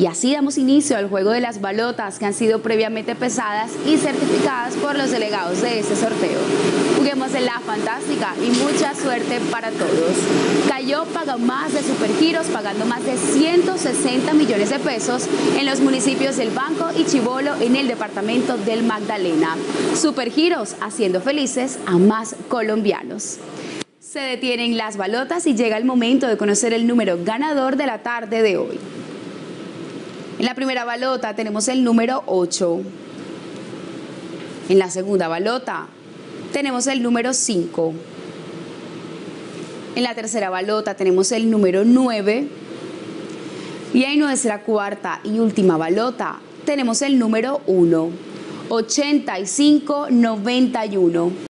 Y así damos inicio al juego de las balotas que han sido previamente pesadas y certificadas por los delegados de este sorteo. Juguemos en la fantástica y mucha suerte para todos. Cayó paga más de Supergiros pagando más de 160 millones de pesos en los municipios del Banco y Chivolo en el departamento del Magdalena. Supergiros haciendo felices a más colombianos. Se detienen las balotas y llega el momento de conocer el número ganador de la tarde de hoy. En la primera balota tenemos el número 8. En la segunda balota tenemos el número 5. En la tercera balota tenemos el número 9. Y en nuestra cuarta y última balota tenemos el número 1. 8591.